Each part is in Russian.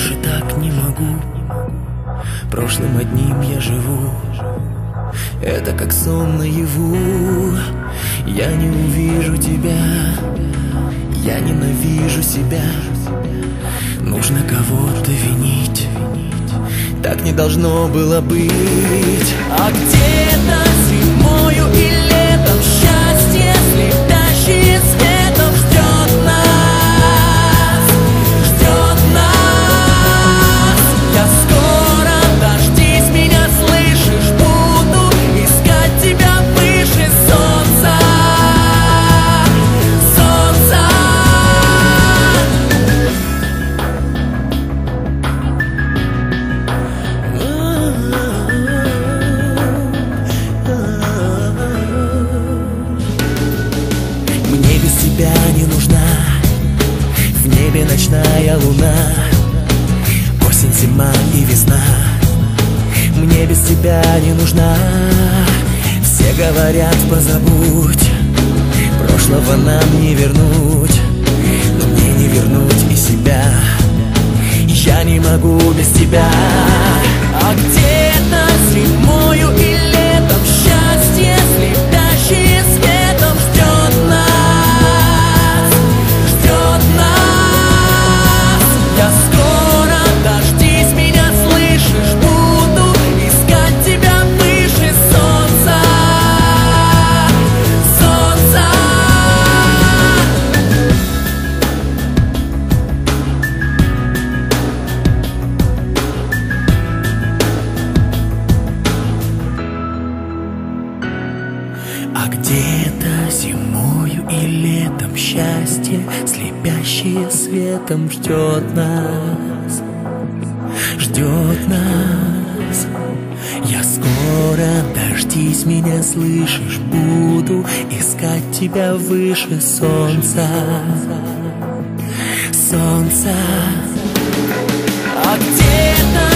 больше так не могу. Прошлым одним я живу. Это как сон наяву. Я не увижу тебя. Я ненавижу себя. Нужно кого-то винить. Так не должно было быть. А где-то тебя не нужна. В небе ночная луна Осень, зима и весна. Мне без тебя не нужна. Все говорят позабудь. Прошлого нам не вернуть. Но мне не вернуть и себя. Я не могу без тебя. А где-то зимою слепящее светом Ждет нас, ждет нас. Я скоро, дождись меня, слышишь Буду искать тебя выше солнца. Солнца. А где-то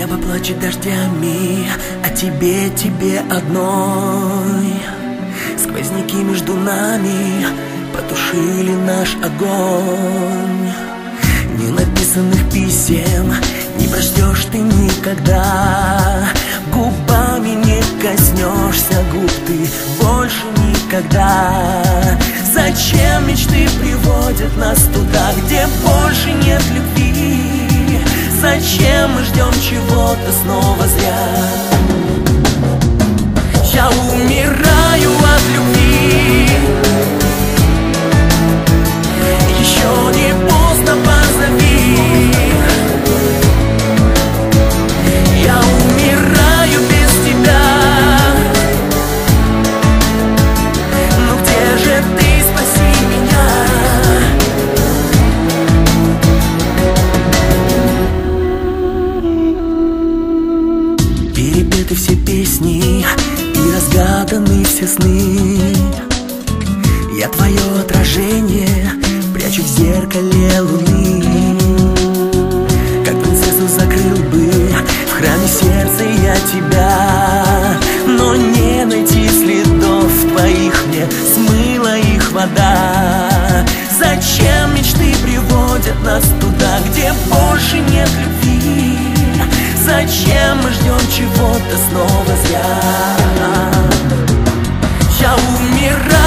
Небо плачет дождями, а тебе, тебе одной. Сквозняки между нами потушили наш огонь. Ненаписанных писем не прочтешь ты никогда. Губами не коснешься губ ты больше никогда. Зачем мечты приводят нас туда, где больше нет любви? Зачем мы ждем чего-то снова зря? Перепеты все песни и разгаданы все сны. Я твое отражение прячу в зеркале луны. Как принцессу закрыл бы в храме сердца я тебя. Но не найти следов твоих мне смыла их вода. Зачем мечты приводят нас туда, где больше нет любви? Зачем мы ждем чего-то снова зря? Я умираю.